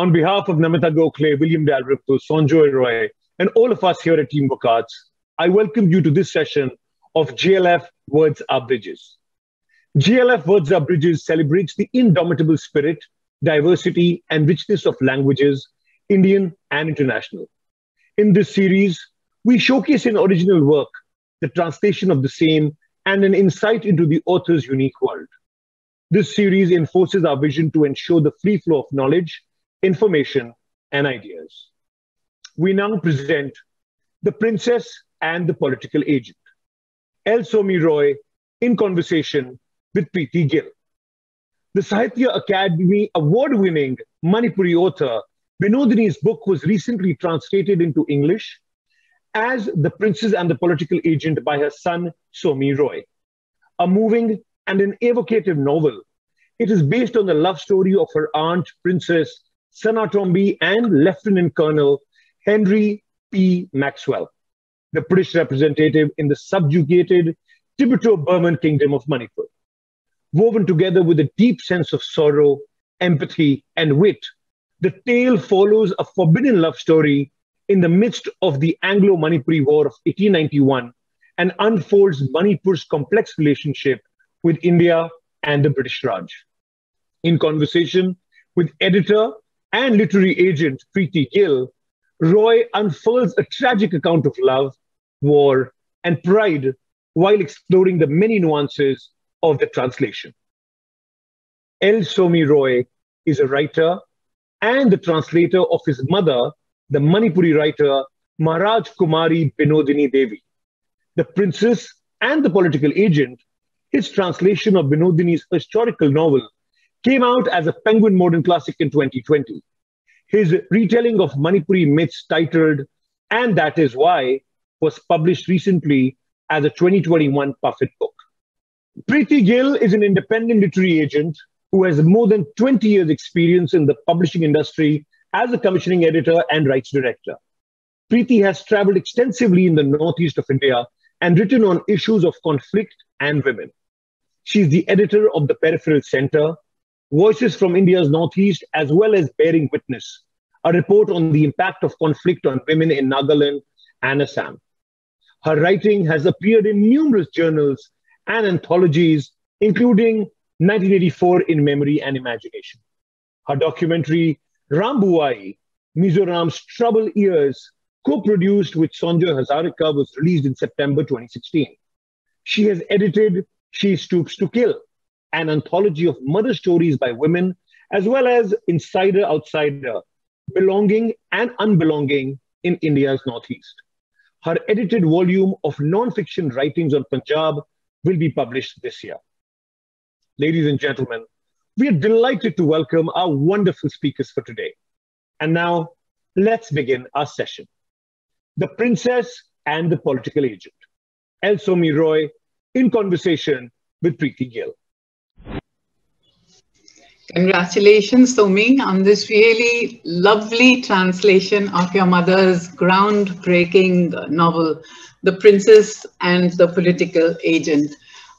On behalf of Namita Gokhale, William Dalrymple, Sanjoy Roy, and all of us here at Teamwork Arts, I welcome you to this session of JLF Words Are Bridges. JLF Words Are Bridges celebrates the indomitable spirit, diversity, and richness of languages, Indian and international. In this series, we showcase an original work the translation of the same and an insight into the author's unique world. This series enforces our vision to ensure the free flow of knowledge, information, and ideas. We now present The Princess and the Political Agent. L. Somi Roy in conversation with Preeti Gill. The Sahitya Akademi award winning Manipuri author Binodini's book was recently translated into English as The Princess and the Political Agent by her son Somi Roy. A moving and an evocative novel, it is based on the love story of her aunt, Princess Sanatombi, and Lieutenant Colonel Henry P. Maxwell, the British representative in the subjugated Tibeto Burman kingdom of Manipur. Woven together with a deep sense of sorrow, empathy, and wit, the tale follows a forbidden love story in the midst of the Anglo Manipuri War of 1891 and unfolds Manipur's complex relationship with India and the British Raj. In conversation with editor and literary agent Preeti Gill, Roy unfurls a tragic account of love, war, and pride while exploring the many nuances of the translation. L. Somi Roy is a writer and the translator of his mother, the Manipuri writer Maharaj Kumari Binodini Devi. The princess and the political agent, his translation of Binodini's historical novel came out as a Penguin Modern Classic in 2020. His retelling of Manipuri myths titled And That Is Why was published recently as a 2021 Puffin book. Preeti Gill is an independent literary agent who has more than 20 years experience in the publishing industry as a commissioning editor and rights director. Preeti has traveled extensively in the northeast of India and written on issues of conflict and women. She is the editor of the Peripheral Center, Voices from India's Northeast, as well as Bearing Witness, a report on the impact of conflict on women in Nagaland and Assam. Her writing has appeared in numerous journals and anthologies, including 1984 In Memory and Imagination. Her documentary, Rambuai, Mizoram's Troubled Years, co-produced with Sanjoy Hazarika, was released in September 2016. She has edited She Stoops to Kill, an anthology of murder stories by women, as well as Insider Outsider, Belonging and Unbelonging in India's Northeast. Her edited volume of non-fiction writings on Punjab will be published this year. Ladies and gentlemen, we are delighted to welcome our wonderful speakers for today. And now, let's begin our session. The Princess and the Political Agent, L. Somi Roy, in conversation with Preeti Gill. Congratulations, Somi, on this really lovely translation of your mother's groundbreaking novel, The Princess and the Political Agent.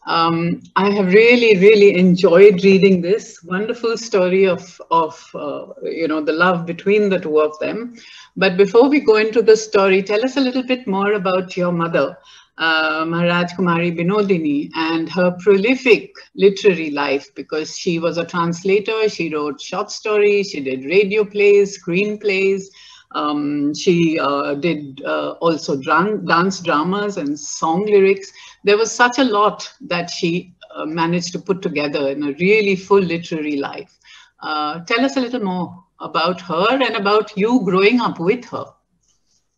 Um, I have really, really enjoyed reading this wonderful story of, of uh, you know, the love between the two of them. But before we go into the story, tell us a little bit more about your mother uh, Maharaj Kumari Binodini and her prolific literary life because she was a translator, she wrote short stories, she did radio plays, screenplays, um, she uh, did uh, also dance dramas and song lyrics. There was such a lot that she uh, managed to put together in a really full literary life. Uh, tell us a little more about her and about you growing up with her.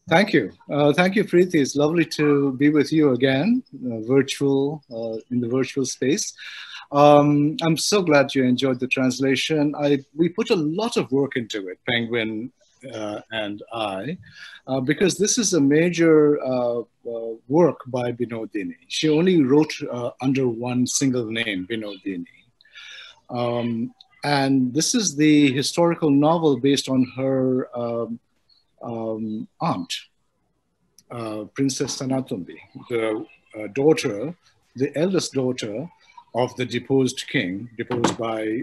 Thank you. Uh, thank you, Preeti. It's lovely to be with you again, uh, virtual, uh, in the virtual space. Um, I'm so glad you enjoyed the translation. I, we put a lot of work into it, Penguin uh, and I, uh, because this is a major uh, work by Binodini. She only wrote under one single name, Binodini. Um, and this is the historical novel based on her um, um, aunt, uh, Princess Sanatombi, the uh, daughter, the eldest daughter of the deposed king, deposed by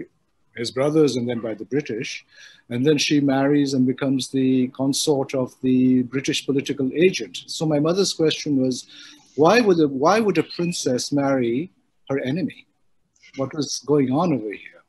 his brothers and then by the British. And then she marries and becomes the consort of the British political agent. So my mother's question was, why would a, why would a princess marry her enemy? What was going on over here?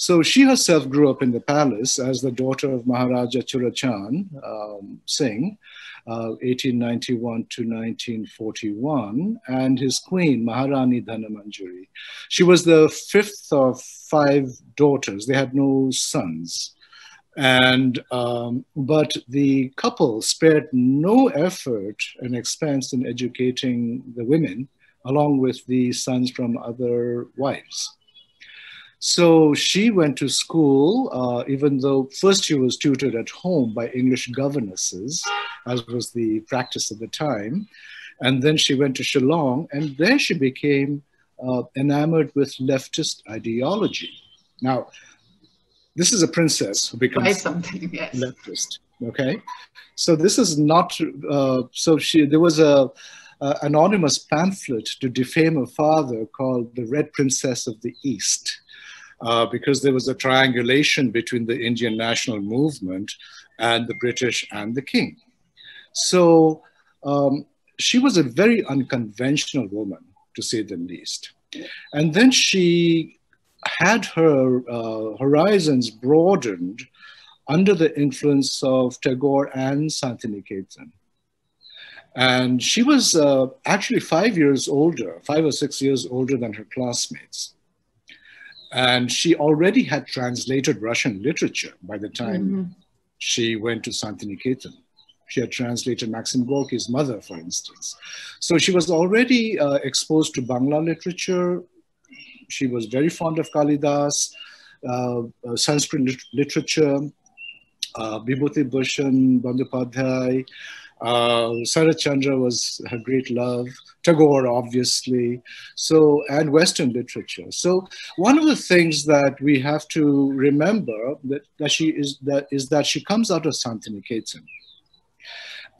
So she herself grew up in the palace as the daughter of Maharaja Churachan um, Singh, 1891 uh, to 1941, and his queen, Maharani Dhanamanjari. She was the fifth of five daughters. They had no sons. And, um, but the couple spared no effort and expense in educating the women, along with the sons from other wives. So she went to school, uh, even though first she was tutored at home by English governesses, as was the practice at the time. And then she went to Shillong, and there she became uh, enamored with leftist ideology. Now, this is a princess who becomes something, yes. leftist. Okay, so this is not. Uh, so she there was a uh, anonymous pamphlet to defame her father called "The Red Princess of the East." Uh, because there was a triangulation between the Indian national movement and the British and the king. So um, she was a very unconventional woman, to say the least. And then she had her uh, horizons broadened under the influence of Tagore and Santiniketan. And she was uh, actually five years older, five or six years older than her classmates. And she already had translated Russian literature by the time mm-hmm. she went to Santiniketan. She had translated Maxim Gorky's mother, for instance. So she was already uh, exposed to Bangla literature. She was very fond of Kalidas, uh, uh, Sanskrit lit- literature, uh, Bhushan, Bandyopadhyay, uh, Sarat Chandra was her great love, Tagore, obviously, so, and Western literature. So one of the things that we have to remember that, that she is that is that she comes out of Santiniketan.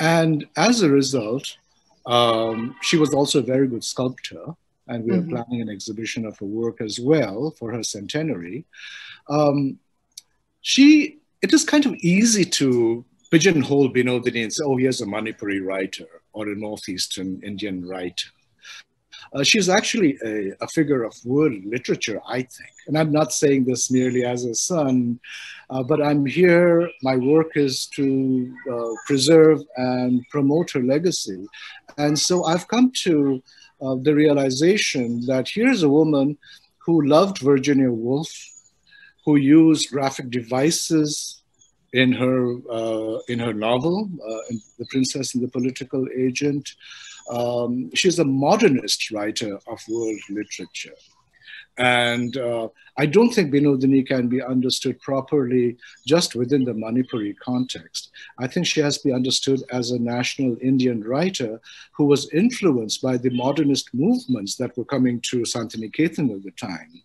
And as a result, um, she was also a very good sculptor, and we mm-hmm. are planning an exhibition of her work as well for her centenary. Um, she, it is kind of easy to pigeonhole Binodini and say, oh, here's a Manipuri writer or a Northeastern Indian writer. Uh, she's actually a, a, figure of world literature, I think. And I'm not saying this merely as a son, uh, but I'm here. My work is to uh, preserve and promote her legacy. And so I've come to uh, the realization that here's a woman who loved Virginia Woolf, who used graphic devices in her uh, in her novel, uh, *The Princess and the Political Agent*. Um, she's a modernist writer of world literature. And uh, I don't think Binodini can be understood properly just within the Manipuri context. I think she has to be understood as a national Indian writer who was influenced by the modernist movements that were coming to Santiniketan at the time.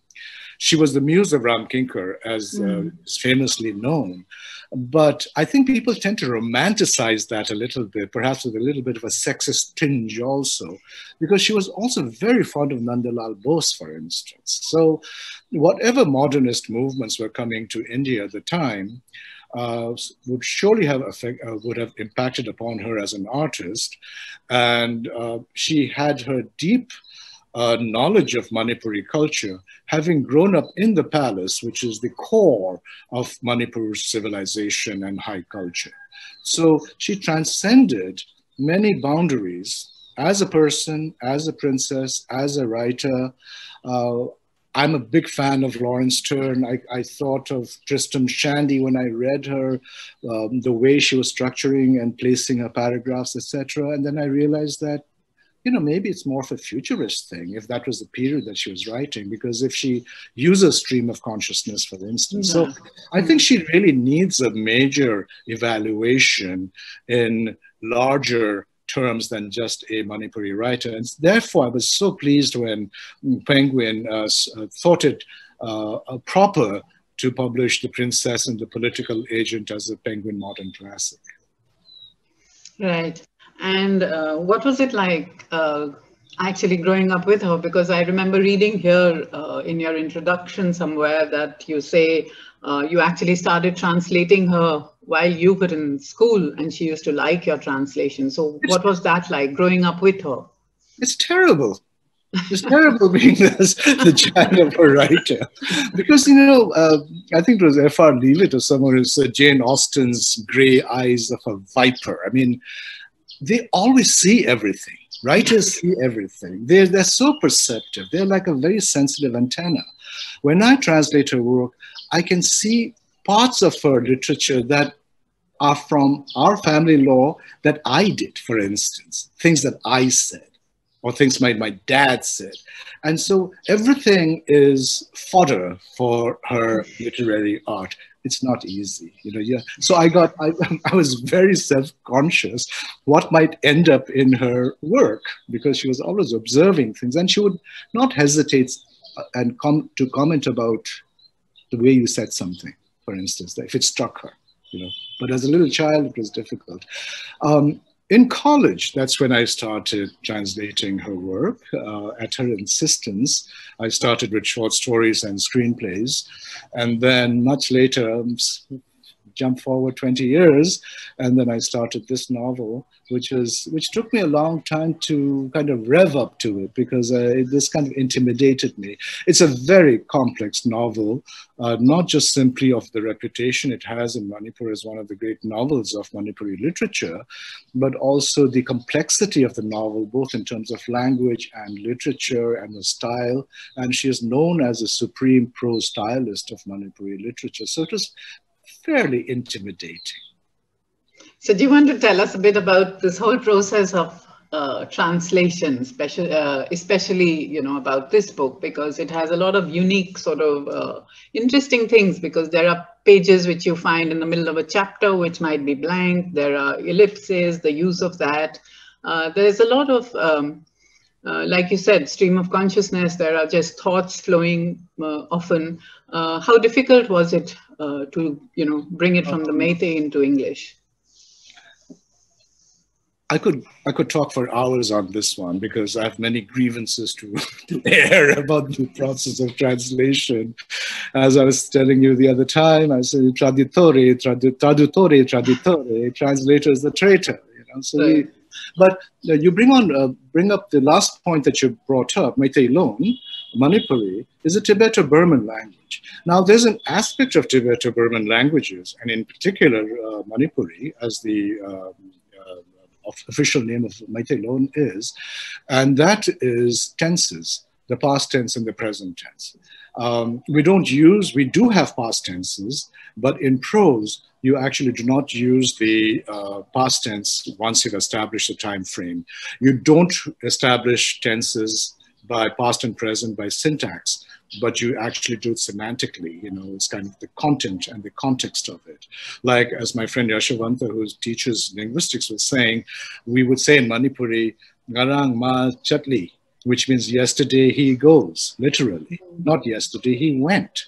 She was the muse of Ram Kinkar, as mm. uh, is famously known. But I think people tend to romanticize that a little bit, perhaps with a little bit of a sexist tinge also, because she was also very fond of Nandalal Bose, for instance. So, whatever modernist movements were coming to India at the time, uh, would surely have effect, uh, would have impacted upon her as an artist, and uh, she had her deep uh, knowledge of Manipuri culture, having grown up in the palace, which is the core of Manipur's civilization and high culture. So she transcended many boundaries as a person, as a princess, as a writer. Uh, I'm a big fan of Lawrence Sterne. I, I, thought of Tristram Shandy when I read her, um, the way she was structuring and placing her paragraphs, etc. And then I realized that you know, maybe it's more of a futurist thing if that was the period that she was writing, because if she uses stream of consciousness, for instance. Yeah. So I think she really needs a major evaluation in larger terms than just a Manipuri writer. And therefore, I was so pleased when Penguin uh, uh thought it uh, proper to publish The Princess and the Political Agent as a Penguin Modern Classic. Right. And uh, what was it like uh, actually growing up with her because I remember reading here uh, in your introduction somewhere that you say uh, you actually started translating her while you were in school and she used to like your translation. So it's, what was that like growing up with her? It's terrible. It's terrible being this, the child of a writer. Because, you know, uh, I think it was F.R. Leavis or someone who said Jane Austen's gray eyes of a viper. I mean, they always see everything. Writers see everything. They're, they're so perceptive. They're like a very sensitive antenna. When I translate her work, I can see parts of her literature that are from our family law that I did, for instance, things that I said or things my, my dad said. And so everything is fodder for her literary art. It's not easy, you know. Yeah. So I got, I, I was very self-conscious what might end up in her work because she was always observing things, and she would not hesitate and come to comment about the way you said something, for instance, if it struck her, you know. But as a little child, it was difficult. Um, in college, that's when I started translating her work. Uh, at her insistence, I started with short stories and screenplays. And then much later, um, jump forward 20 years, and then I started this novel, which was which took me a long time to kind of rev up to it because uh, this kind of intimidated me. It's a very complex novel, uh, not just simply of the reputation it has in Manipur as one of the great novels of Manipuri literature, but also the complexity of the novel, both in terms of language and literature and the style. And she is known as a supreme prose stylist of Manipuri literature. So it was fairly intimidating. So do you want to tell us a bit about this whole process of uh, translation, especially, uh, especially, you know, about this book, because it has a lot of unique sort of uh, interesting things, because there are pages which you find in the middle of a chapter, which might be blank. There are ellipses, the use of that. Uh, there's a lot of, um, uh, like you said, stream of consciousness. There are just thoughts flowing uh, often. how difficult was it to, you know, bring it from the Meitei into English? I could I could talk for hours on this one because I have many grievances to, to air about the process of translation. As I was telling you the other time, I said traditore, traduttore, traditore, translator is the traitor. You know, so right. we, but uh, you bring on uh, bring up the last point that you brought up, Meitei Lon, Manipuri is a Tibeto-Burman language. Now, there's an aspect of Tibeto-Burman languages, and in particular uh, Manipuri, as the um, official name of Meitei Lon is, and that is tenses, the past tense and the present tense. Um, we don't use, we do have past tenses, but in prose, you actually do not use the uh, past tense once you've established a time frame. You don't establish tenses by past and present by syntax but you actually do it semantically. You know, it's kind of the content and the context of it. Like as my friend Yashavanta, who teaches linguistics, was saying, we would say in Manipuri, "Garang ma chatli, which means yesterday he goes, literally. Mm. Not yesterday he went.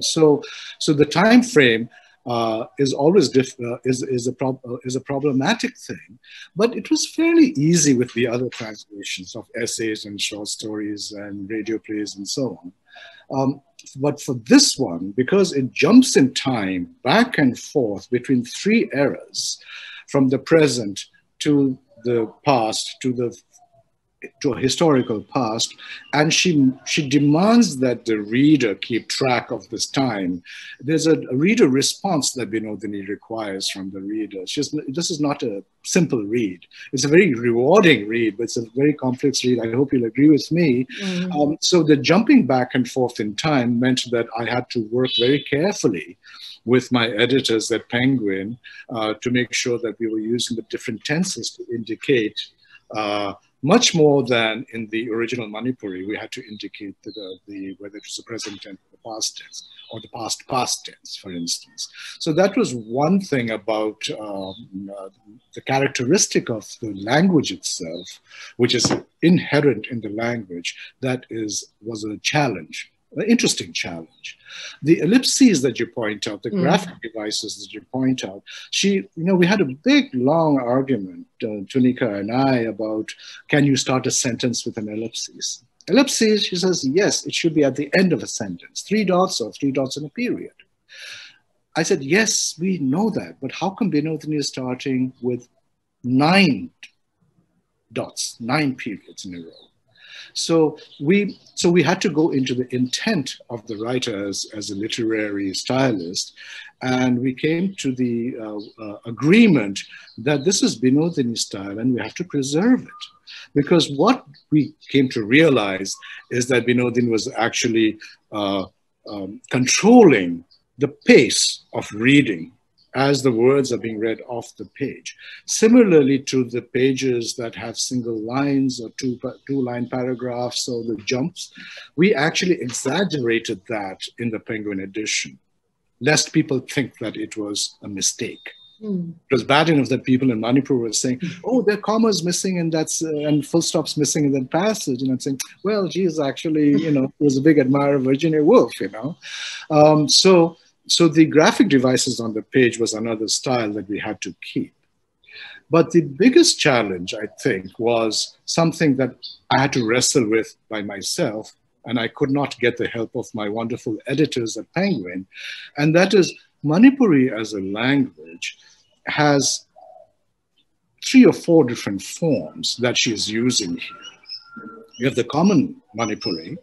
So, so the time frame uh, is always diff- uh, is is a prob- uh, is a problematic thing, but it was fairly easy with the other translations of essays and short stories and radio plays and so on. Um, but for this one, because it jumps in time back and forth between three eras, from the present to the past to the to a historical past, and she she demands that the reader keep track of this time. There's a, a reader response that Binodini requires from the reader. She's, this is not a simple read. It's a very rewarding read, but it's a very complex read. I hope you'll agree with me. Mm-hmm. Um, so the jumping back and forth in time meant that I had to work very carefully with my editors at Penguin uh, to make sure that we were using the different tenses to indicate uh, much more than in the original Manipuri, we had to indicate uh, the, whether it was the present tense or the past tense, or the past past tense, for instance. So that was one thing about um, uh, the characteristic of the language itself, which is inherent in the language, that is was a challenge interesting challenge. The ellipses that you point out, the mm. graphic devices that you point out, she, you know, we had a big, long argument, uh, Tunika and I, about can you start a sentence with an ellipsis? Ellipses, she says, yes, it should be at the end of a sentence, three dots or three dots in a period. I said, yes, we know that, but how come Binodini is starting with nine dots, nine periods in a row? So we so we had to go into the intent of the writer as, as a literary stylist, and we came to the uh, uh, agreement that this is Binodini style and we have to preserve it. Because what we came to realize is that Binodini was actually uh, um, controlling the pace of reading as the words are being read off the page. Similarly to the pages that have single lines or two, two line paragraphs or the jumps, we actually exaggerated that in the Penguin edition, lest people think that it was a mistake. Mm. It was bad enough that people in Manipur were saying, "Oh, there are commas missing, and that's uh, and full stops missing in that passage," and I'm saying, "Well, geez, actually, you know, was a big admirer of Virginia Woolf, you know." Um, so so the graphic devices on the page was another style that we had to keep. But the biggest challenge, I think, was something that I had to wrestle with by myself, and I could not get the help of my wonderful editors at Penguin, and that is Manipuri as a language has three or four different forms that she is using here. You have the common Manipuri,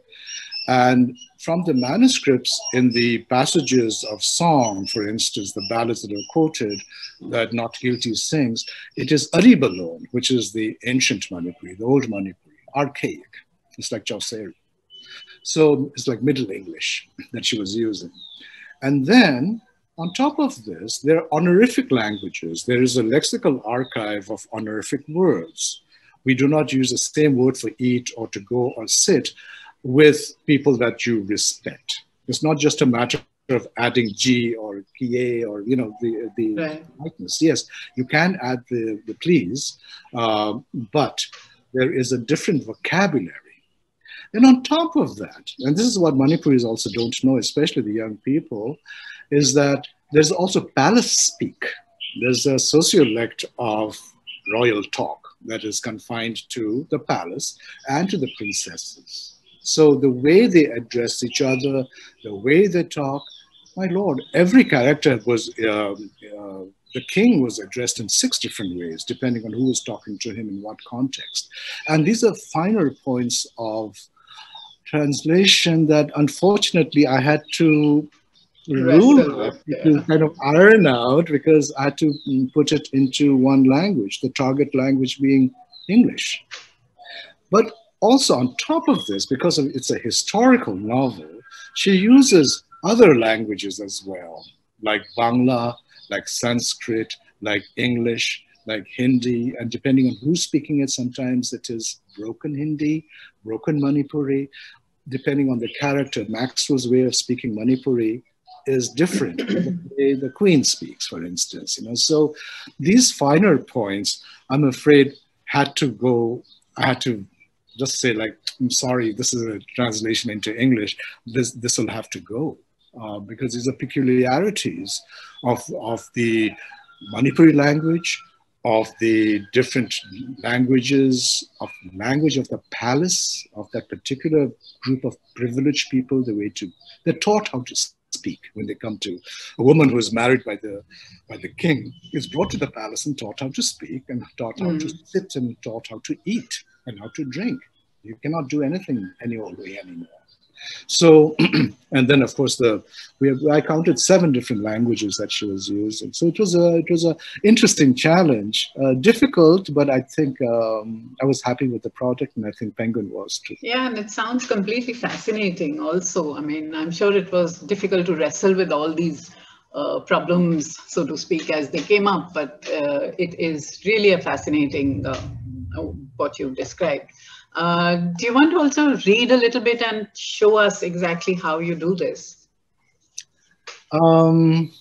and from the manuscripts in the passages of song, for instance, the ballads that are quoted that Not Guilty sings, it is Aribalon, which is the ancient Manipuri, the old Manipuri, archaic. It's like Chaucer. So it's like Middle English that she was using. And then on top of this, there are honorific languages. There is a lexical archive of honorific words. We do not use the same word for eat or to go or sit, with people that you respect. It's not just a matter of adding G or PA or you know the the right. likeness. Yes, you can add the the please, uh, but there is a different vocabulary. And on top of that, and this is what Manipuris also don't know, especially the young people, is that there's also palace speak. There's a sociolect of royal talk that is confined to the palace and to the princesses. So the way they address each other, the way they talk, my lord, every character was, um, uh, the king was addressed in six different ways, depending on who was talking to him in what context. And these are finer points of translation that unfortunately I had to rule to kind of iron out because I had to put it into one language, the target language being English. But also on top of this, because of, it's a historical novel, she uses other languages as well, like Bangla, like Sanskrit, like English, like Hindi, and depending on who's speaking it, sometimes it is broken Hindi, broken Manipuri. Depending on the character, Maxwell's way of speaking Manipuri is different from the way the queen speaks, for instance. You know, so these finer points, I'm afraid, had to go. I had to just say like, I'm sorry, this is a translation into English. This this will have to go uh, because these are peculiarities of of the Manipuri language, of the different languages, of language of the palace, of that particular group of privileged people, the way to, they're taught how to speak when they come to a woman who is married by the by the king is brought to the palace and taught how to speak and taught how mm. to sit and taught how to eat and how to drink. You cannot do anything any old way anymore. So, and then of course the we have, I counted seven different languages that she was using. So it was a it was a interesting challenge, uh, difficult, but I think um, I was happy with the project, and I think Penguin was too. Yeah, and it sounds completely fascinating. Also, I mean, I'm sure it was difficult to wrestle with all these uh, problems, so to speak, as they came up. But uh, it is really a fascinating uh, what you've described. Uh, do you want to also read a little bit and show us exactly how you do this? Um,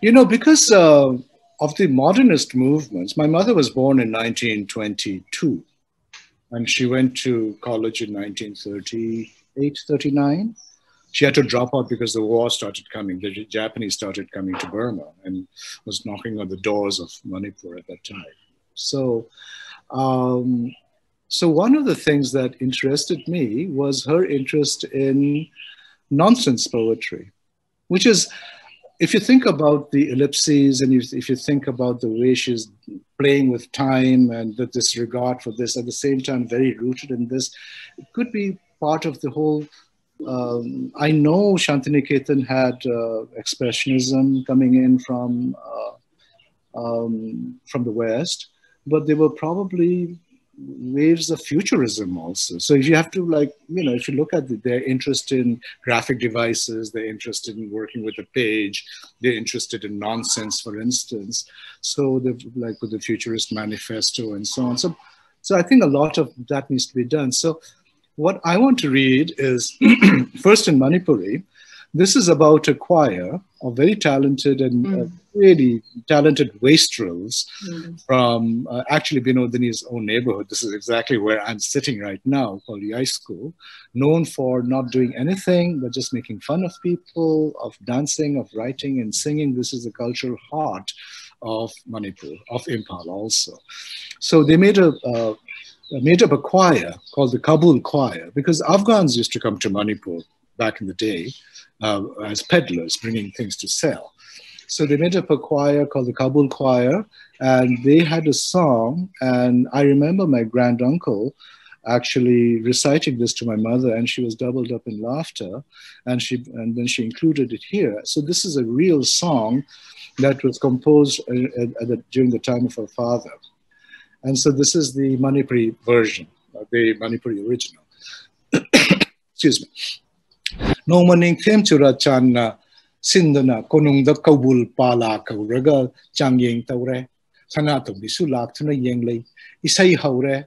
you know, because uh, of the modernist movements, my mother was born in 1922 and she went to college in 1930, 38, 39. She had to drop out because the war started coming. The Japanese started coming to Burma and was knocking on the doors of Manipur at that time. So, um, so one of the things that interested me was her interest in nonsense poetry, which is, if you think about the ellipses and if, if you think about the way she's playing with time and the disregard for this, at the same time, very rooted in this, it could be part of the whole. Um, I know Shantiniketan had uh, expressionism coming in from uh, um, from the West, but they were probably waves of futurism also. So if you have to like, you know, if you look at the, their interest in graphic devices, they're interested in working with a page, they're interested in nonsense, for instance. So the like with the futurist manifesto and so on. So, so I think a lot of that needs to be done. So what I want to read is first in Manipuri, this is about a choir of very talented and mm. uh, really talented wastrels mm. from uh, actually Binodini's own neighborhood. This is exactly where I'm sitting right now, called High School, known for not doing anything but just making fun of people, of dancing, of writing and singing. This is the cultural heart of Manipur, of Imphal also. So they made a uh, made up a choir called the Kabul Choir because Afghans used to come to Manipur back in the day uh, as peddlers bringing things to sell. So they made up a choir called the Kabul Choir, and they had a song. And I remember my granduncle actually reciting this to my mother, and she was doubled up in laughter. And she and then she included it here. So this is a real song that was composed uh, the, during the time of her father. And so this is the Manipuri version, the Manipuri original. Excuse me. Nomaning them chura channa sindana konungda kabul pala kauraga changyeng tawre. sana tong bisu lak thuna yenglei isai haure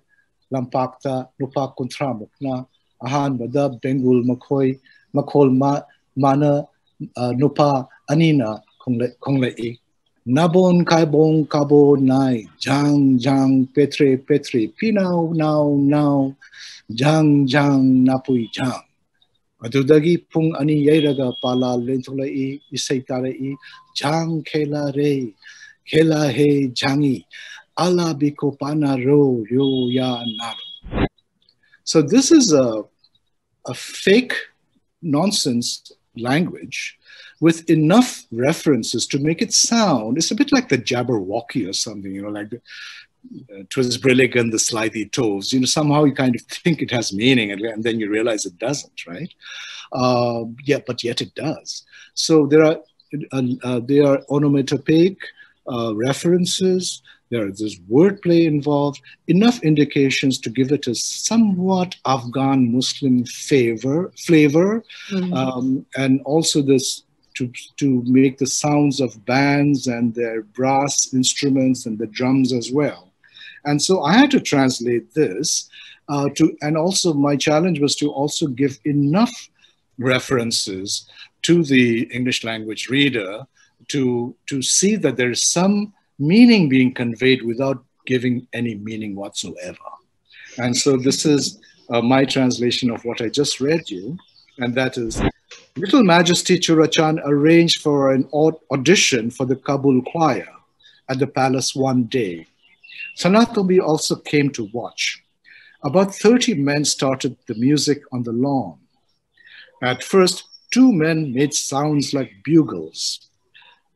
lampakta lupa kontra mukna ahan bada bengul makhoi, makhol ma, mana nupa anina kongle kongle e. Nabon kai bon kabo nai, jang jang petre petre, pinau nau nau, jang jang napui jang. ꯑꯗꯨꯗꯒꯤ ꯄꯨꯡ ꯑꯅꯤ ꯌꯩꯔꯒ ꯄꯥꯂꯥ ꯂꯦꯟꯊꯣꯛꯂꯛꯏ ꯏꯁꯩ ꯇꯥꯔꯛꯏ ꯖꯥꯡ ꯈꯦꯂꯥ ꯔꯦ khela he jangi ala biko pana ro yo ya naro so this is a a fake nonsense language with enough references to make it sound it's a bit like the jabberwocky or something you know like Twas Brilligan, the slithy toves. You know, somehow you kind of think it has meaning, and, and then you realize it doesn't, right? Uh, yeah, but yet it does. So there are uh, uh, there are onomatopoeic uh, references. There is this wordplay involved. Enough indications to give it a somewhat Afghan Muslim favor flavor, mm-hmm. um, and also this to, to make the sounds of bands and their brass instruments and the drums as well. And so I had to translate this uh, to, and also my challenge was to also give enough references to the English language reader to, to see that there is some meaning being conveyed without giving any meaning whatsoever. And so this is uh, my translation of what I just read you, and that is Little Majesty Churachan arranged for an audition for the Kabul choir at the palace one day Sanatombi also came to watch. About 30 men started the music on the lawn. At first, two men made sounds like bugles.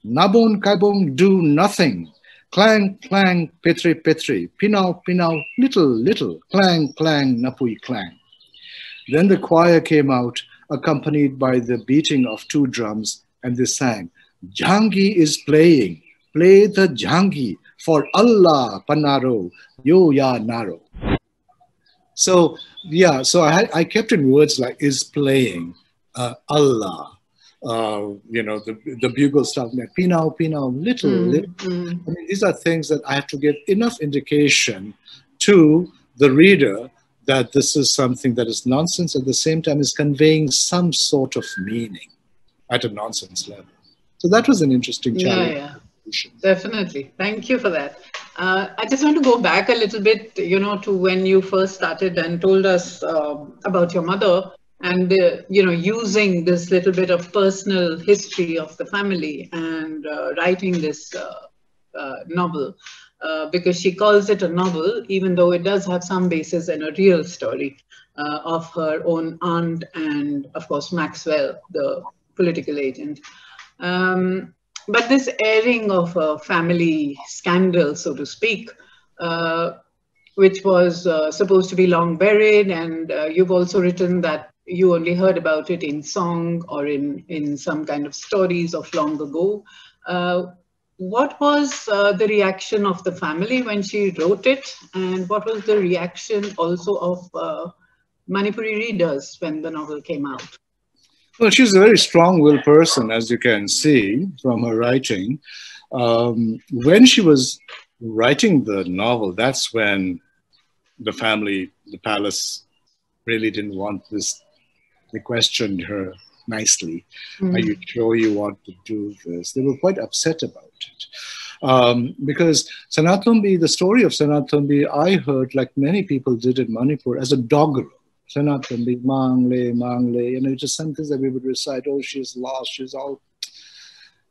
Nabon kaibong do nothing. Clang, clang, petri, petri, pinau, pinau, little, little, clang, clang, napui, clang. Then the choir came out, accompanied by the beating of two drums, and they sang, Jangi is playing, play the Jangi, for Allah panaro yo ya naro. So yeah, so I I kept in words like is playing, uh, Allah, uh, you know, the the bugle stuff like pinau pinau little mm, little. Mm. I mean, these are things that I have to give enough indication to the reader that this is something that is nonsense at the same time is conveying some sort of meaning at a nonsense level. So that was an interesting challenge. Yeah, yeah. Definitely. Thank you for that. Uh, I just want to go back a little bit, you know, to when you first started and told us uh, about your mother. and uh, you know using this little bit of personal history of the family and uh, writing this uh, uh novel uh, because she calls it a novel even though it does have some basis in a real story of her own aunt and of course maxwell the political agent um, but this airing of a family scandal so to speak which was supposed to be long buried and you've also written that you only heard about it in song or in, in some kind of stories of long ago. Uh, what was uh, the reaction of the family when she wrote it? And what was the reaction also of uh, Manipuri readers when the novel came out? Well, she's a very strong-willed person, as you can see from her writing. Um, when she was writing the novel, that's when the family, the palace, really didn't want this they questioned her nicely. Mm. Are you sure you want to do this? They were quite upset about it. Um, because Sanatombi, the story of Sanatombi, I heard, like many people did in Manipur, as a doggerel. Sanatombi, Mangle, Mangle, you know, just something that we would recite, oh, she's lost, she's all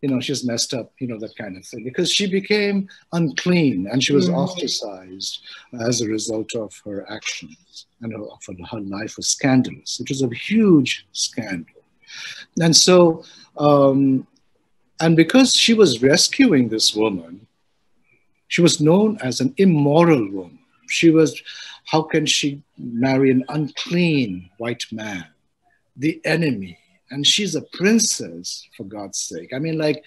you know, she's messed up, you know, that kind of thing, because she became unclean and she was mm. ostracized as a result of her actions and her, her life was scandalous. It was a huge scandal. And so, um, and because she was rescuing this woman, she was known as an immoral woman. She was, how can she marry an unclean white man, the enemy? and she's a princess for god's sake. I mean like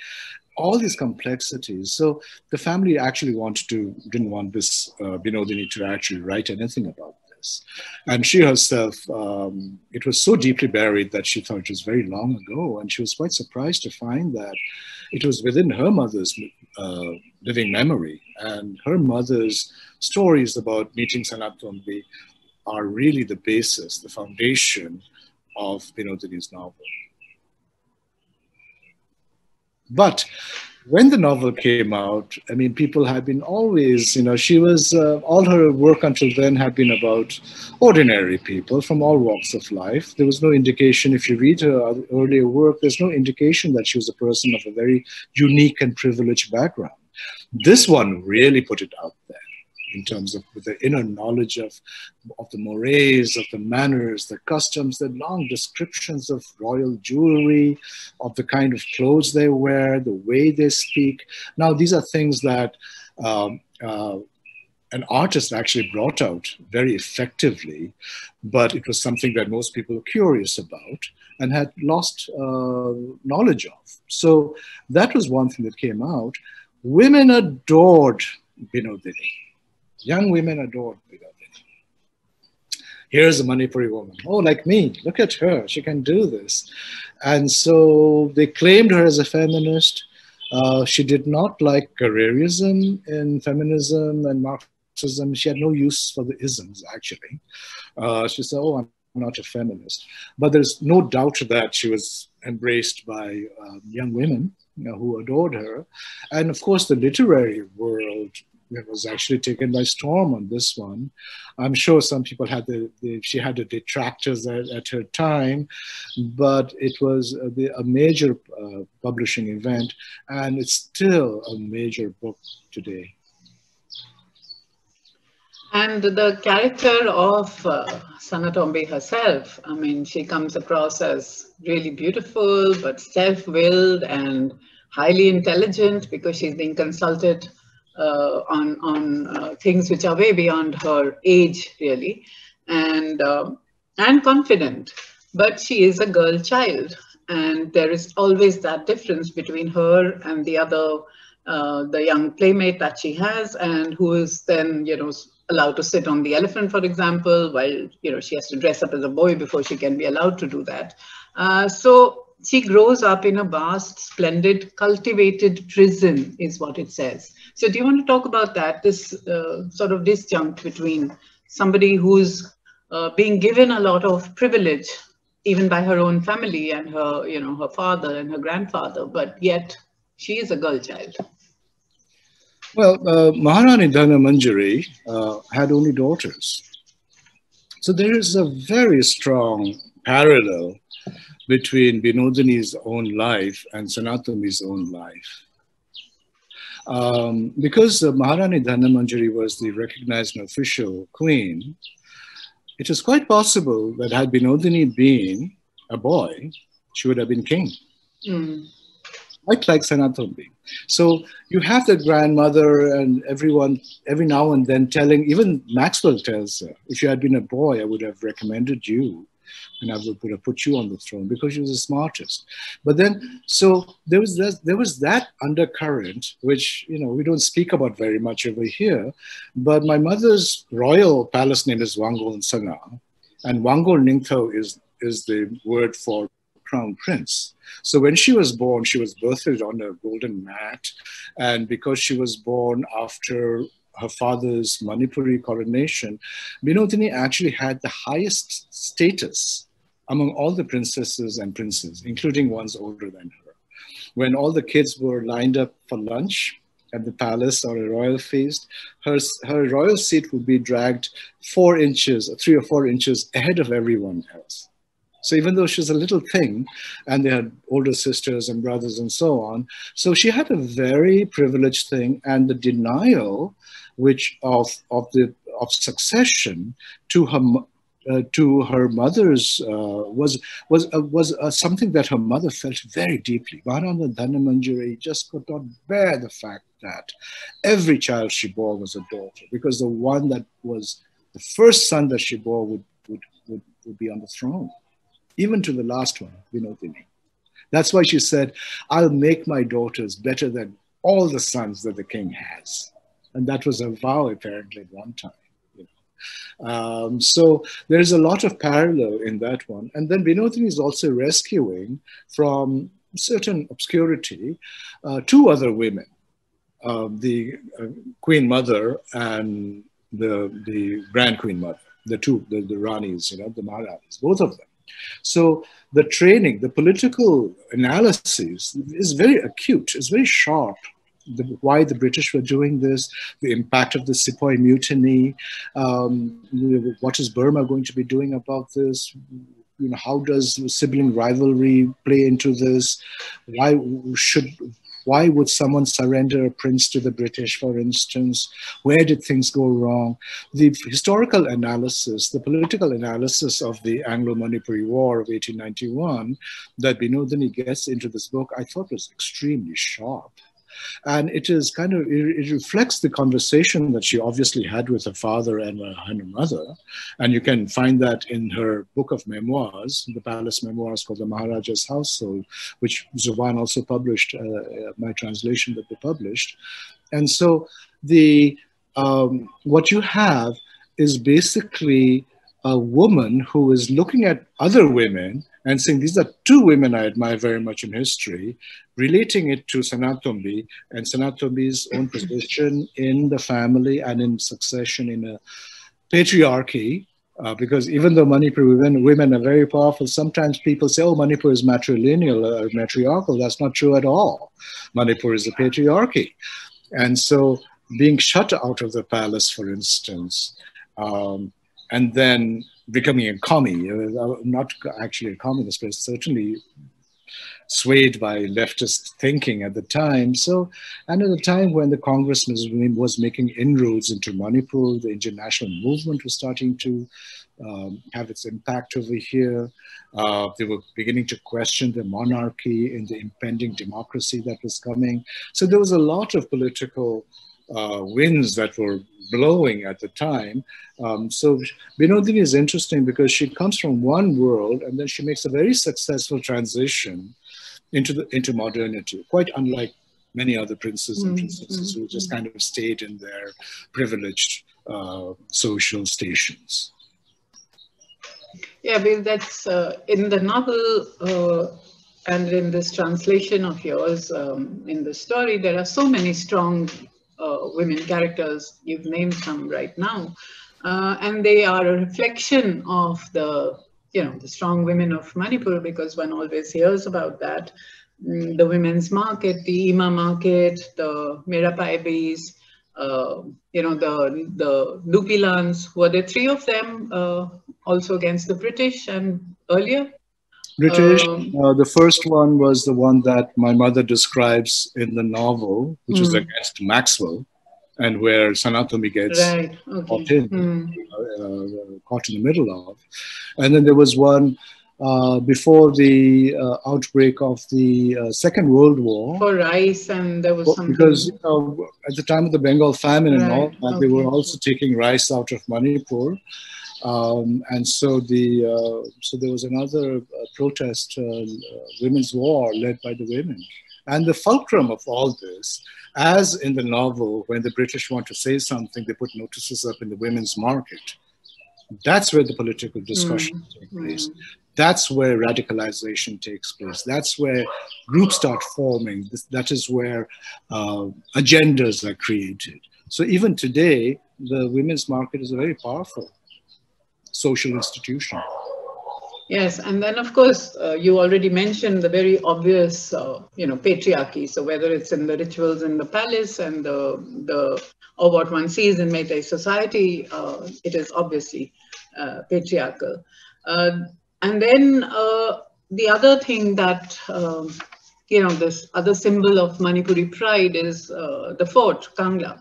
all these complexities. So the family actually wanted to didn't want this uh, binodini to actually write anything about this. And she herself um, it was so deeply buried that she thought it was very long ago. And she was quite surprised to find that it was within her mother's uh, living memory and her mother's stories about meeting Sanatombi are really the basis the foundation of Binodini's novel. But when the novel came out, I mean, people had been always, you know, she was, uh, all her work until then had been about ordinary people from all walks of life. There was no indication, if you read her earlier work, there's no indication that she was a person of a very unique and privileged background. This one really put it out there in terms of the inner knowledge of, of the mores, of the manners, the customs, the long descriptions of royal jewelry, of the kind of clothes they wear, the way they speak. Now, these are things that um, uh, an artist actually brought out very effectively, but it was something that most people were curious about and had lost uh, knowledge of. So that was one thing that came out. Women adored Binodini. Young women adored Binodini. Here's a Manipuri woman. Oh, like me. Look at her. She can do this. And so they claimed her as a feminist. Uh, she did not like careerism in feminism and Marxism. She had no use for the isms, actually. Uh, she said, oh, I'm not a feminist. But there's no doubt that she was embraced by um, young women you know, who adored her. And of course, the literary world was actually taken by storm on this one. I'm sure some people had the, the she had the detractors at, at, her time, but it was a, a major uh, publishing event, and it's still a major book today. And the character of uh, Sanatombi herself, I mean, she comes across as really beautiful, but self-willed and highly intelligent because she's being consulted uh, on on uh, things which are way beyond her age, really, and um, and confident. But she is a girl child, and there is always that difference between her and the other, uh, the young playmate that she has, and who is then you know allowed to sit on the elephant, for example, while you know she has to dress up as a boy before she can be allowed to do that. Uh, so she grows up in a vast, splendid, cultivated prison, is what it says. So, do you want to talk about that? This uh, sort of disjunct between somebody who's uh, being given a lot of privilege, even by her own family and her, you know, her father and her grandfather, but yet she is a girl child. Well, uh, Maharani Dhana Manjari uh, had only daughters. So there is a very strong parallel between Binodini's own life and Sanatombi's own life. Um, because uh, Maharani Dhanamanjari was the recognized and official queen, it is quite possible that had Binodini been a boy, she would have been king. Mm. Quite like Sanatombi. So you have the grandmother and everyone every now and then telling, even Maxwell tells her, if you had been a boy, I would have recommended you and I would have put you on the throne because she was the smartest. But then, so there was that, there was that undercurrent, which you know we don't speak about very much over here. But my mother's royal palace name is Wangol Sanga, and Wangol Ningtho is is the word for crown prince. So when she was born, she was birthed on a golden mat, and because she was born after her father's Manipuri coronation, Binodini actually had the highest status among all the princesses and princes, including ones older than her. When all the kids were lined up for lunch at the palace or a royal feast, her, her royal seat would be dragged four inches, three or four inches ahead of everyone else. So even though she's a little thing, and they had older sisters and brothers and so on, so she had a very privileged thing, and the denial, which of of the of succession to her uh, to her mother's uh, was was uh, was uh, something that her mother felt very deeply. Maharani Dhanamanjari just could not bear the fact that every child she bore was a daughter, because the one that was the first son that she bore would would would, would be on the throne, even to the last one, Binodini. That's why she said, "I'll make my daughters better than all the sons that the king has," and that was a vow apparently at one time. Um, so there's a lot of parallel in that one. And then Binodini is also rescuing from certain obscurity uh, two other women, uh, the uh, Queen Mother and the, the Grand Queen Mother, the two, the, the Ranis, you know, the Maharanis, both of them. So the training, the political analysis is very acute, it's very sharp the, why the British were doing this, the impact of the Sepoy mutiny, um, what is Burma going to be doing about this, you know, how does sibling rivalry play into this? Why should why would someone surrender a prince to the British, for instance? Where did things go wrong? The historical analysis, the political analysis of the Anglo-Manipuri War of 1891 that Binodini gets into this book, I thought was extremely sharp. And it is kind of, it, it, reflects the conversation that she obviously had with her father and her, and her mother. And you can find that in her book of memoirs, the palace memoirs called The Maharaja's Household, which Zubaan also published, uh, uh, my translation that they published. And so the, um, what you have is basically a woman who is looking at other women and saying these are two women I admire very much in history, relating it to Sanatombi and Sanatombi's own position in the family and in succession in a patriarchy. Uh, because even though Manipur women, women are very powerful, sometimes people say, oh, Manipur is matrilineal or matriarchal. That's not true at all. Manipur is a patriarchy. And so being shut out of the palace, for instance, um, and then becoming a commie, uh, not actually a communist, but certainly swayed by leftist thinking at the time. So, and at the time when the Congress was, making inroads into Manipur, the international movement was starting to um, have its impact over here. Uh, they were beginning to question the monarchy and the impending democracy that was coming. So there was a lot of political uh, winds that were blowing at the time. Um, so Binodini is interesting because she comes from one world and then she makes a very successful transition into the into modernity, quite unlike many other princes and mm, princesses mm, who just kind of stayed in their privileged uh, social stations. Yeah, Bill, that's uh, in the novel uh, and in this translation of yours um, in the story, there are so many strong women characters. You've named some right now. Uh, and they are a reflection of the, you know, the strong women of Manipur because one always hears about that. Mm, the women's market, the Ima market, the Meira Paibis, uh, you know, the the Nupi Lans, were there three of them uh, also against the British and earlier? British. Um, uh, the first one was the one that my mother describes in the novel, which mm. is hmm. against Maxwell, and where Sanatombi gets right. okay. caught in, mm. uh, caught in the middle of. And then there was one uh, before the uh, outbreak of the uh, Second World War. For rice, and there was something. Because you know, at the time of the Bengal famine right. and all that, okay. they were also taking rice out of Manipur. Um, and so the uh, so there was another uh, protest, uh, women's war led by the women. And the fulcrum of all this, as in the novel, when the British want to say something, they put notices up in the women's market. That's where the political discussion mm. takes place. Mm. That's where radicalization takes place. That's where groups start forming. That is where uh, agendas are created. So even today, the women's market is a very powerful social institution. Yes, and then of course uh, you already mentioned the very obvious, uh, you know, patriarchy. So whether it's in the rituals in the palace and the the or what one sees in Meitei society, uh, it is obviously uh, patriarchal. Uh, and then uh, the other thing that um, you know this other symbol of Manipuri pride is the fort Kangla.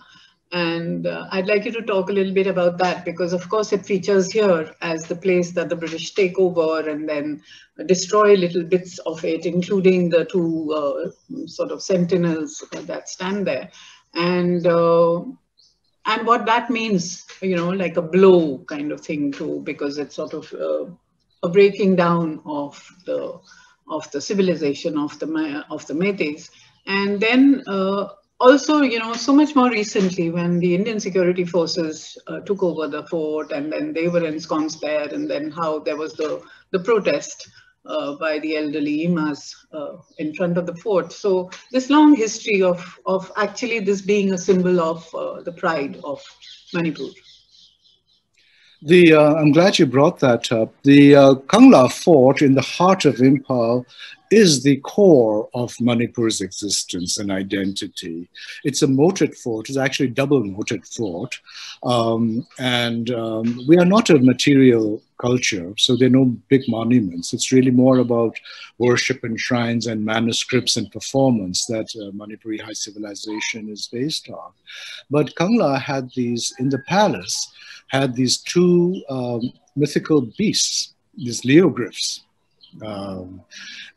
And uh, I'd like you to talk a little bit about that because, of course, it features here as the place that the British take over and then destroy little bits of it, including the two uh, sort of sentinels that stand there. And uh, and what that means, you know, like a blow kind of thing too, because it's sort of uh, a breaking down of the of the civilization of the of the Meiteis. And then uh, also, you know, so much more recently when the Indian security forces uh, took over the fort and then they were ensconced there and then how there was the, the protest uh, by the elderly Imas uh, in front of the fort. So this long history of, of actually this being a symbol of uh, the pride of Manipur. The, uh, I'm glad you brought that up. The uh, Kangla fort in the heart of Imphal is the core of Manipur's existence and identity. It's a moated fort, it's actually a double moated fort. Um, and um, we are not a material culture, so there are no big monuments. It's really more about worship and shrines and manuscripts and performance that uh, Manipuri high civilization is based on. But Kangla had these, in the palace, had these two um, mythical beasts, these leogryphs, um,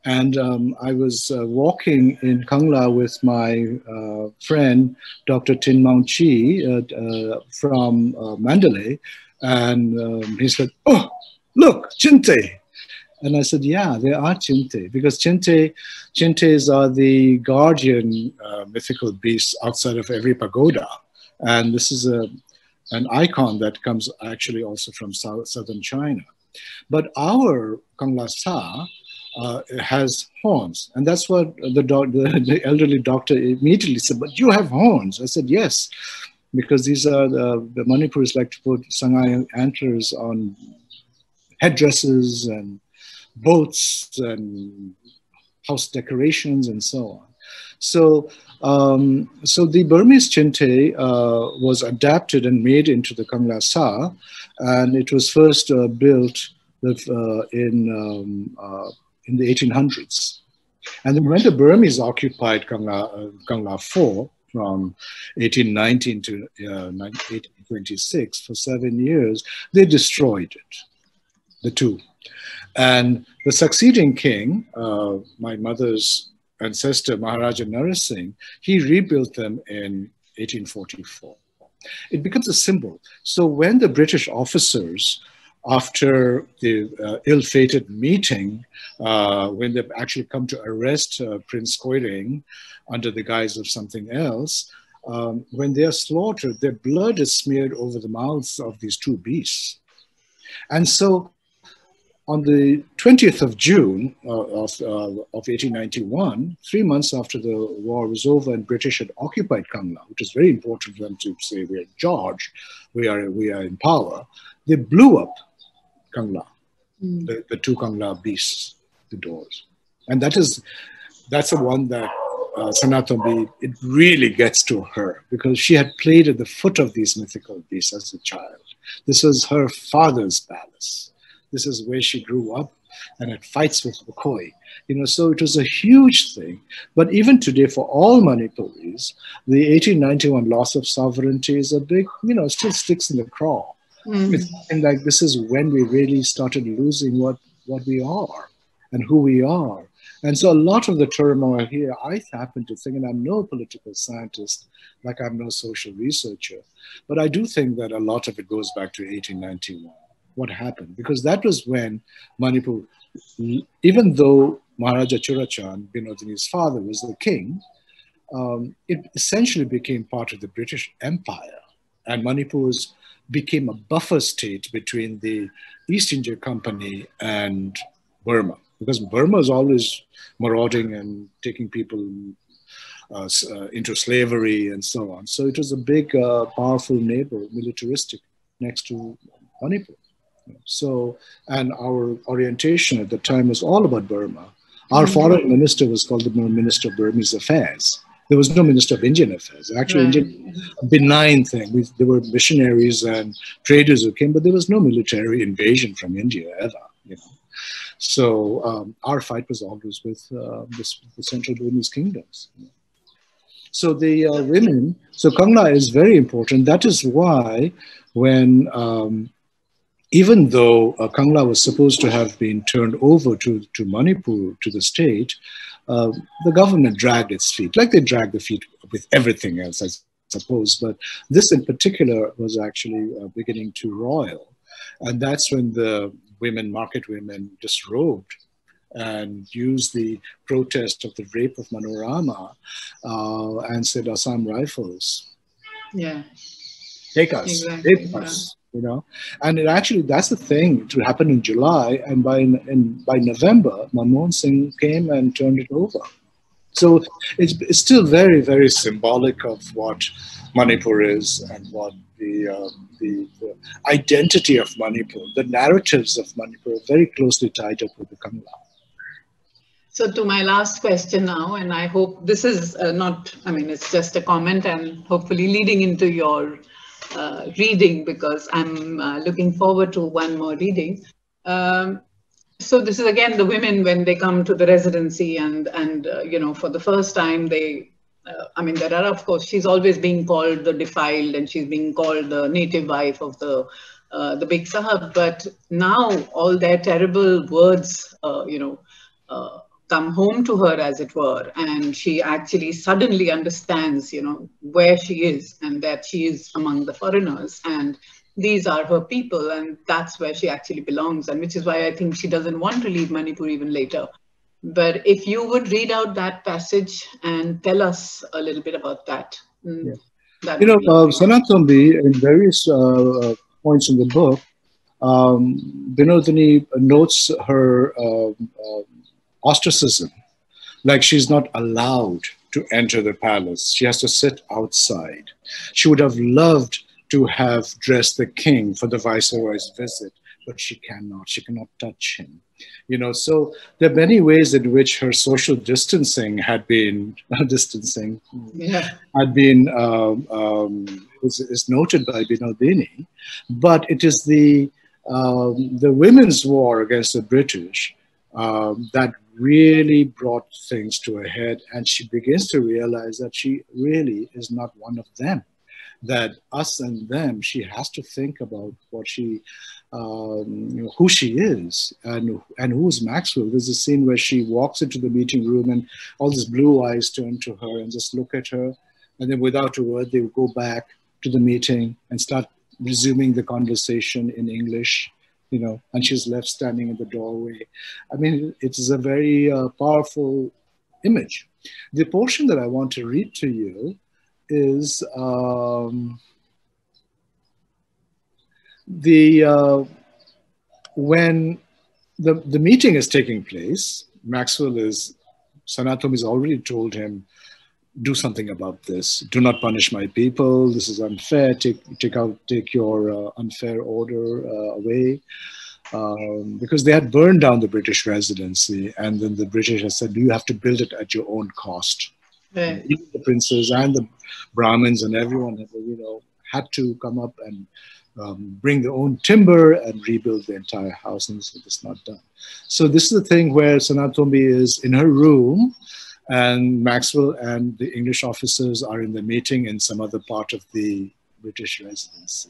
and um, I was uh, walking in Kangla with my uh, friend, Dr. Tin Maung Chi uh, uh, from uh, Mandalay. And um, he said, oh, look, Chinthe. And I said, yeah, they are Chinthe because Chinthe, Chinthes are the guardian uh, mythical beasts outside of every pagoda. And this is a, an icon that comes actually also from south, southern China. But our Kangla Sa uh, has horns. And that's what the, the, the, elderly doctor immediately said, but you have horns. I said, yes, because these are the, the Manipuris like to put Sangai antlers on headdresses and boats and house decorations and so on. So, um, so the Burmese chinthe uh, was adapted and made into the Kangla Sa, and it was first uh, built with, uh, in, um, uh, in the 1800s. And then when the Burmese occupied Kangla, uh, Kangla fort from 1819 to 1826 for seven years, they destroyed it, the two. And the succeeding king, uh, my mother's ancestor, Maharaja Narasingh, he rebuilt them in 1844. It becomes a symbol. So when the British officers after the uh, ill-fated meeting, uh, when they actually come to arrest uh, Prince Koireng under the guise of something else, um, when they are slaughtered, their blood is smeared over the mouths of these two beasts. And so on the 20th of June uh, of, uh, of 1891, three months after the war was over and British had occupied Kangla, which is very important for them to say we're in charge, we are, we are in power, they blew up Kangla, mm. the, the two Kangla beasts, the doors. And that is, that's the one that uh, Sanatombi, it really gets to her because she had played at the foot of these mythical beasts as a child. This was her father's palace. This is where she grew up and it fights with Khoi. You know, so it was a huge thing. But even today, for all Manipuris, the 1891 loss of sovereignty is a big, you know, still sticks in the craw. Mm. And like this is when we really started losing what what we are and who we are. And so a lot of the turmoil here, I happen to think, and I'm no political scientist, like I'm no social researcher, but I do think that a lot of it goes back to 1891. What happened? Because that was when Manipur, even though Maharaja Churachand, Binodini's father, was the king, um, it essentially became part of the British Empire. And Manipur became a buffer state between the East India Company and Burma, because Burma is always marauding and taking people uh, uh, into slavery and so on. So it was a big, uh, powerful neighbor, militaristic, next to Manipur. So, and our orientation at the time was all about Burma. Our mm-hmm. foreign minister was called the Minister of Burmese Affairs. There was no Minister of Indian Affairs. Actually, right. Indian, benign thing. We, there were missionaries and traders who came, but there was no military invasion from India ever. You know. So um, our fight was always with uh, this, the Central Burmese kingdoms. So the uh, women, so Kangla is very important. That is why when, um, even though uh, Kangla was supposed to have been turned over to, to Manipur, to the state, uh, the government dragged its feet, like they dragged the feet with everything else, I suppose. But this in particular was actually uh, beginning to roil. And that's when the women, market women, disrobed and used the protest of the rape of Manorama uh, and said, Assam Rifles. Yeah. Take us, exactly. take us you know? And it actually that's the thing it happened in july and by in, by november manmohan singh came and turned it over. So it's, it's still very very symbolic of what manipur is and what the, uh, the, the identity of manipur the narratives of manipur are very closely tied up with the kangla so to my last question now, and I hope this is uh, not, I mean, it's just a comment and hopefully leading into your uh, reading because I'm uh, looking forward to one more reading. Um, so this is again the women when they come to the residency and and uh, you know for the first time they uh, I mean there are of course she's always being called the defiled and she's being called the native wife of the uh, the big sahab but now all their terrible words uh, you know come home to her as it were and she actually suddenly understands you know where she is and that she is among the foreigners. And these are her people and that's where she actually belongs and which is why i think she doesn't want to leave manipur even later. But if you would read out that passage and tell us a little bit about that mm, yeah. you know uh, Sanatombi in various uh, uh, points in the book um, Binodini notes her uh ostracism, like she's not allowed to enter the palace. She has to sit outside. She would have loved to have dressed the king for the viceroy's visit, but she cannot. She cannot touch him. You know, so there are many ways in which her social distancing had been distancing yeah. had been um, um, is, is, noted by Binodini, but it is the um, the women's war against the British um, that really brought things to a head. And she begins to realize that she really is not one of them. That us and them, she has to think about what she, um, you know, who she is and and who's Maxwell. There's a scene where she walks into the meeting room and all these blue eyes turn to her and just look at her, and then without a word they go back to the meeting and start resuming the conversation in English you know, and she's left standing in the doorway. I mean, it is a very uh, powerful image. The portion that I want to read to you is um, the uh, when the, the meeting is taking place, Maxwell is, Sanatombi has already told him, do something about this. Do not punish my people. This is unfair. Take take out take your uh, unfair order uh, away. Um, because they had burned down the British residency, and then the British had said, "You have to build it at your own cost." Right. Even the princes and the Brahmins and everyone, you know, had to come up and um, bring their own timber and rebuild the entire house, and so it's not done. So this is the thing where Sanatombi is in her room, and Maxwell and the English officers are in the meeting in some other part of the British residency.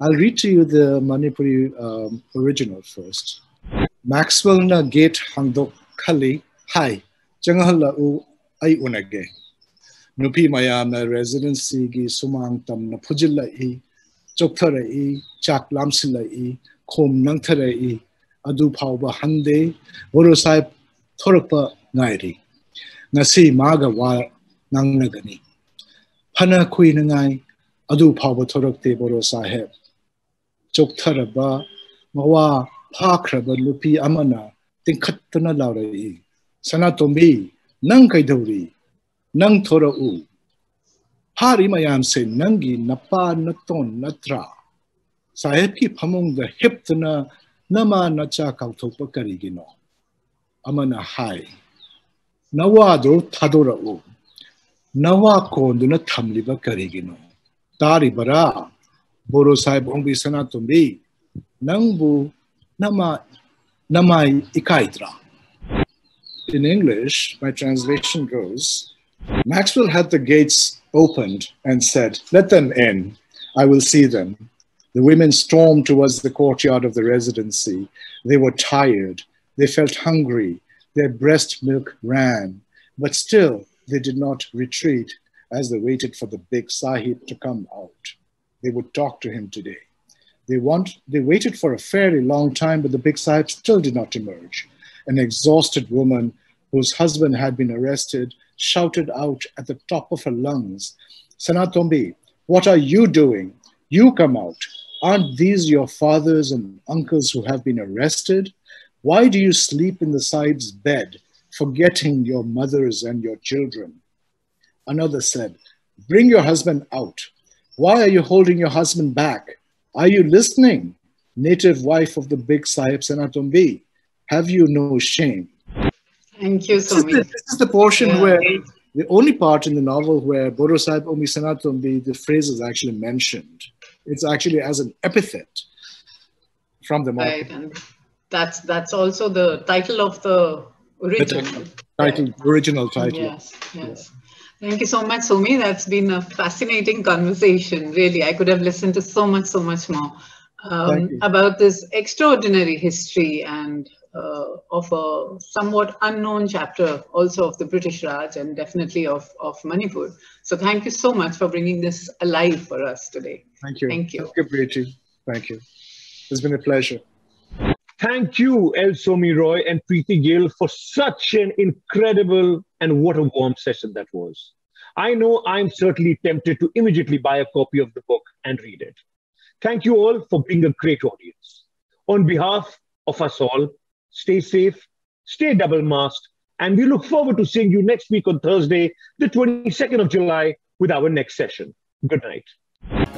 I'll read to you the Manipuri um, original first. Maxwell na gate hangdok kali hai changhala u ai unage. Nupi maya na residency gi sumang tam na pujilla i chokthara i chak lamsila i khom nangthara i adu phawba hande borosai thorpa ngairi. ngasi maga wal nang nagani phana khui nangai adu phaw thorakte boro saheb choktharaba mawa phakraba lupi amana tinkhatna laurai sana tombi nang kai dori nang thora u hari mayam se nangi napa naton natra saheb ki phamong da heptna nama nacha kauthok parigino amana hai ꯅꯋꯥꯗꯣ ꯊꯥꯗꯣꯔꯛꯎ ꯅꯋꯥ ꯀꯣꯟꯗꯨꯅ ꯊꯝꯂꯤꯕ ꯀꯔꯤꯒꯤꯅꯣ ꯇꯥꯔꯤꯕꯔꯥ ꯕꯣꯔꯣ ꯁꯥꯍꯦꯕ ꯑꯣꯡꯕꯤ ꯁꯅꯥꯇꯣꯝꯕꯤ ꯅꯪꯕꯨ ꯅꯃꯥ namai ikaidra. In English, my translation goes, Maxwell had the gates opened and said, Let them in. I will see them. The women stormed towards the courtyard of the residency. They were tired. They felt hungry. their breast milk ran. But still, they did not retreat as they waited for the big Sahib to come out. They would talk to him today. They, want, they waited for a fairly long time, but the big Sahib still did not emerge. An exhausted woman whose husband had been arrested shouted out at the top of her lungs, Sanatombi, what are you doing? You come out. Aren't these your fathers and uncles who have been arrested? Why do you sleep in the Sahib's bed, forgetting your mothers and your children? Another said, Bring your husband out. Why are you holding your husband back? Are you listening, native wife of the big Sahib Sanatombi? Have you no shame? Thank you so much. This is the portion yeah. where the only part in the novel where Boro Sahib Ongbi Sanatombi, the phrase is actually mentioned. It's actually as an epithet from the Right, and that's that's also the title of the original the title, original title. Yes, yes. Yeah. Thank you so much, Somi. That's been a fascinating conversation. Really, I could have listened to so much, so much more um, about this extraordinary history and uh, of a somewhat unknown chapter also of the British Raj and definitely of, of Manipur. So thank you so much for bringing this alive for us today. Thank you. Thank you. Thank you, Preeti. Thank you. It's been a pleasure. Thank you, L. Somi Roy and Preeti Gill for such an incredible and what a warm session that was. I know I'm certainly tempted to immediately buy a copy of the book and read it. Thank you all for being a great audience. On behalf of us all, Stay safe, stay double masked, and we look forward to seeing you next week on Thursday, the 22nd of July, with our next session. Good night.